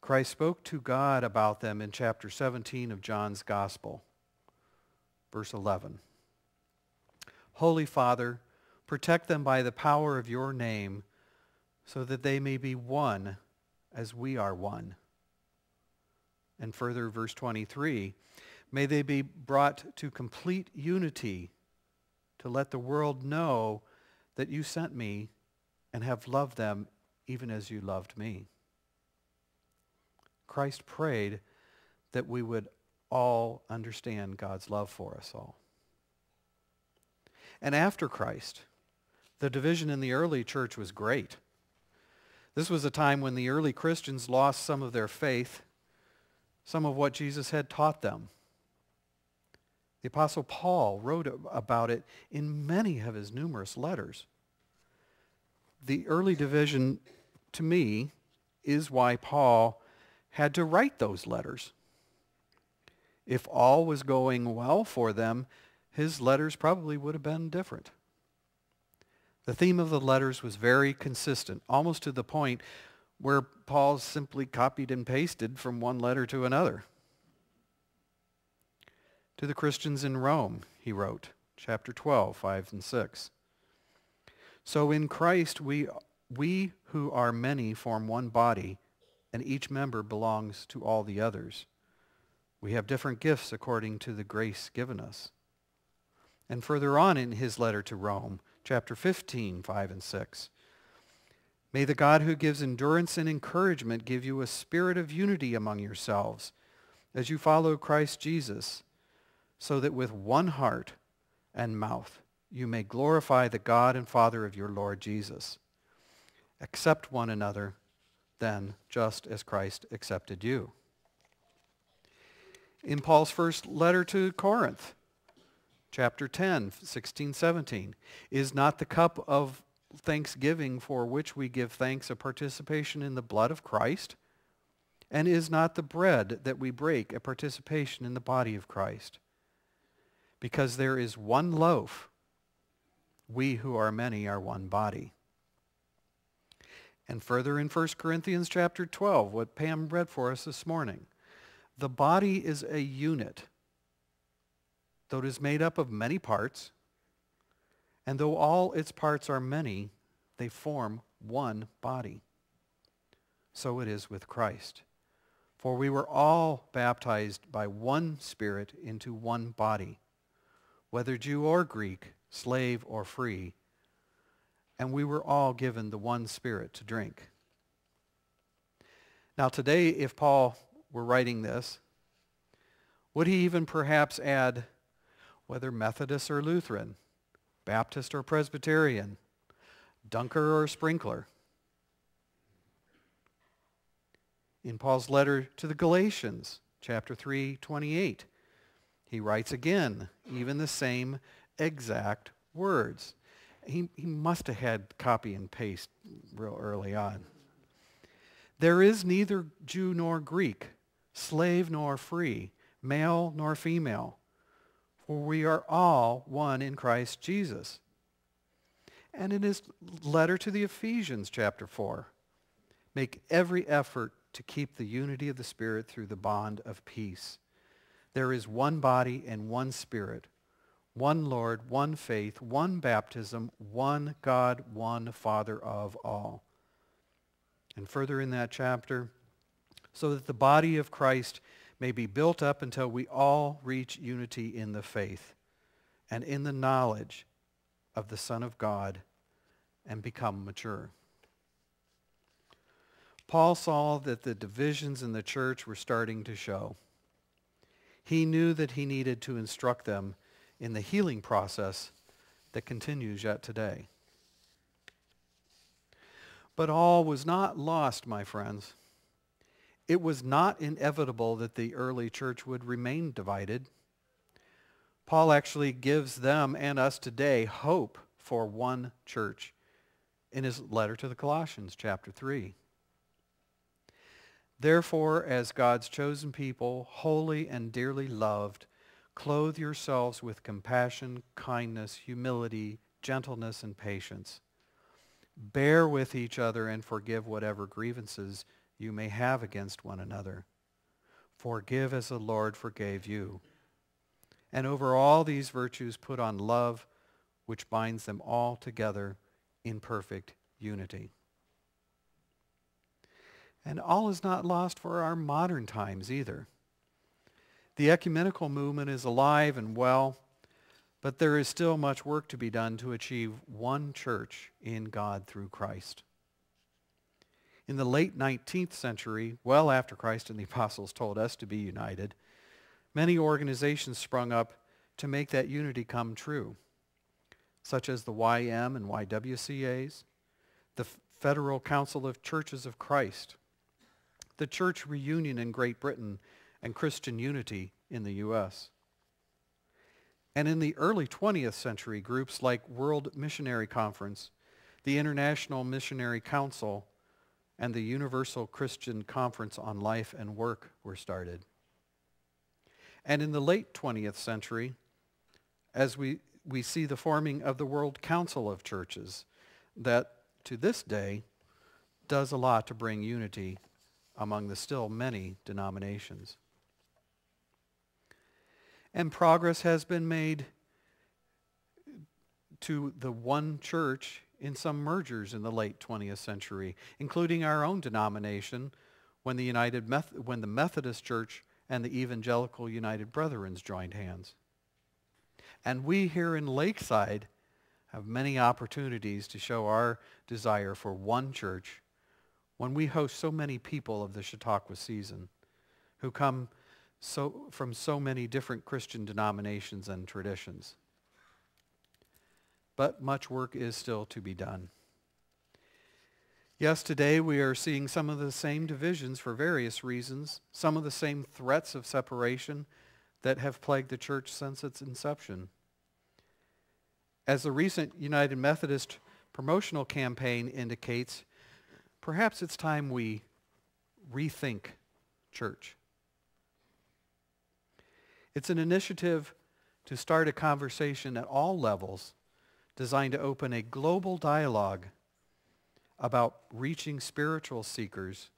Christ spoke to God about them in chapter 17 of John's Gospel, verse 11. Holy Father, protect them by the power of your name so that they may be one as we are one. And further, verse 23, may they be brought to complete unity to let the world know that you sent me and have loved them even as you loved me. Christ prayed that we would all understand God's love for us all. And after Christ, the division in the early church was great. This was a time when the early Christians lost some of their faith, some of what Jesus had taught them. The Apostle Paul wrote about it in many of his numerous letters. The early division, to me, is why Paul had to write those letters. If all was going well for them, his letters probably would have been different. The theme of the letters was very consistent, almost to the point where Paul simply copied and pasted from one letter to another. To the Christians in Rome, he wrote, chapter 12, 5 and 6. So in Christ we, we who are many form one body, and each member belongs to all the others. We have different gifts according to the grace given us. And further on in his letter to Rome, chapter 15, 5 and 6. May the God who gives endurance and encouragement give you a spirit of unity among yourselves as you follow Christ Jesus, so that with one heart and mouth you may glorify the God and Father of your Lord Jesus. Accept one another then just as Christ accepted you. In Paul's first letter to Corinth, chapter 10, 16, 17, is not the cup of thanksgiving for which we give thanks a participation in the blood of Christ? And is not the bread that we break a participation in the body of Christ? Because there is one loaf, we who are many are one body. And further in 1 Corinthians chapter 12, what Pam read for us this morning. The body is a unit, though it is made up of many parts, and though all its parts are many, they form one body. So it is with Christ. For we were all baptized by one Spirit into one body, whether Jew or Greek, slave or free, and we were all given the one Spirit to drink. Now today, if Paul were writing this, would he even perhaps add whether Methodist or Lutheran, Baptist or Presbyterian, dunker or sprinkler? In Paul's letter to the Galatians, chapter 3, 28, he writes again, even the same exact words he, he must have had copy and paste real early on. There is neither Jew nor Greek, slave nor free, male nor female, for we are all one in Christ Jesus. And in his letter to the Ephesians, chapter 4, make every effort to keep the unity of the Spirit through the bond of peace. There is one body and one Spirit, one Lord, one faith, one baptism, one God, one Father of all. And further in that chapter, so that the body of Christ may be built up until we all reach unity in the faith and in the knowledge of the Son of God and become mature. Paul saw that the divisions in the church were starting to show. He knew that he needed to instruct them in the healing process that continues yet today. But all was not lost, my friends. It was not inevitable that the early church would remain divided. Paul actually gives them and us today hope for one church in his letter to the Colossians, chapter 3. Therefore, as God's chosen people, holy and dearly loved, Clothe yourselves with compassion, kindness, humility, gentleness, and patience. Bear with each other and forgive whatever grievances you may have against one another. Forgive as the Lord forgave you. And over all these virtues put on love, which binds them all together in perfect unity. And all is not lost for our modern times either. The ecumenical movement is alive and well, but there is still much work to be done to achieve one church in God through Christ. In the late 19th century, well after Christ and the apostles told us to be united, many organizations sprung up to make that unity come true, such as the YM and YWCAs, the Federal Council of Churches of Christ, the Church Reunion in Great Britain, and Christian Unity in the U.S. And in the early 20th century, groups like World Missionary Conference, the International Missionary Council, and the Universal Christian Conference on Life and Work were started. And in the late 20th century, as we, we see the forming of the World Council of Churches that to this day does a lot to bring unity among the still many denominations. And progress has been made to the one church in some mergers in the late 20th century, including our own denomination when the, United Meth- when the Methodist Church and the Evangelical United Brethrens joined hands. And we here in Lakeside have many opportunities to show our desire for one church when we host so many people of the Chautauqua season who come so, from so many different Christian denominations and traditions but much work is still to be done. Yes, today we are seeing some of the same divisions for various reasons, some of the same threats of separation that have plagued the church since its inception. As the recent United Methodist promotional campaign indicates, perhaps it's time we rethink church. It's an initiative to start a conversation at all levels designed to open a global dialogue about reaching spiritual seekers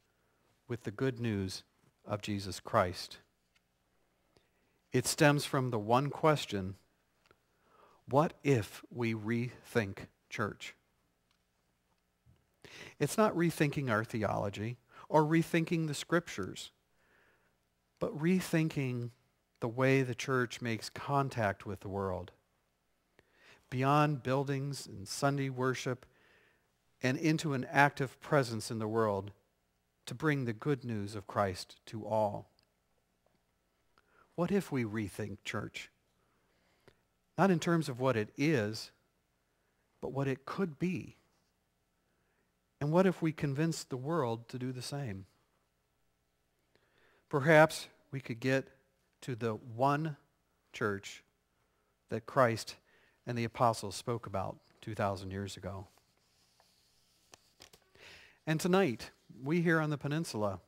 with the good news of Jesus Christ. It stems from the one question, what if we rethink church? It's not rethinking our theology or rethinking the scriptures, but rethinking the way the church makes contact with the world beyond buildings and Sunday worship and into an active presence in the world to bring the good news of Christ to all. What if we rethink church? Not in terms of what it is, but what it could be. And what if we convince the world to do the same? Perhaps we could get to the one church that Christ and the apostles spoke about 2,000 years ago. And tonight, we here on the peninsula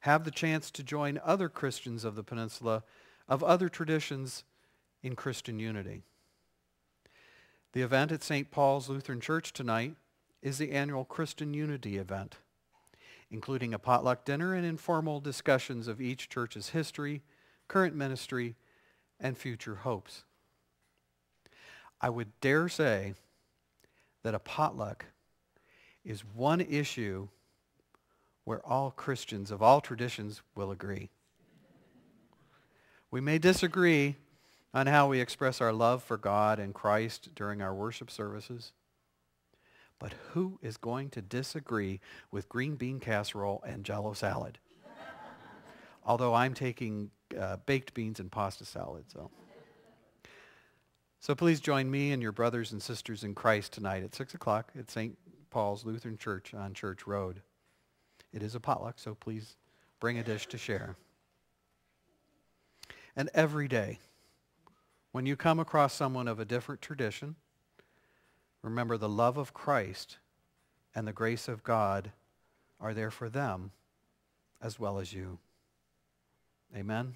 have the chance to join other Christians of the peninsula of other traditions in Christian unity. The event at St. Paul's Lutheran Church tonight is the annual Christian Unity event, including a potluck dinner and informal discussions of each church's history, current ministry, and future hopes. I would dare say that a potluck is one issue where all Christians of all traditions will agree. We may disagree on how we express our love for God and Christ during our worship services, but who is going to disagree with green bean casserole and jello salad? Although I'm taking uh, baked beans and pasta salad, so. So please join me and your brothers and sisters in Christ tonight at 6 o'clock at St. Paul's Lutheran Church on Church Road. It is a potluck, so please bring a dish to share. And every day, when you come across someone of a different tradition, remember the love of Christ and the grace of God are there for them as well as you. Amen.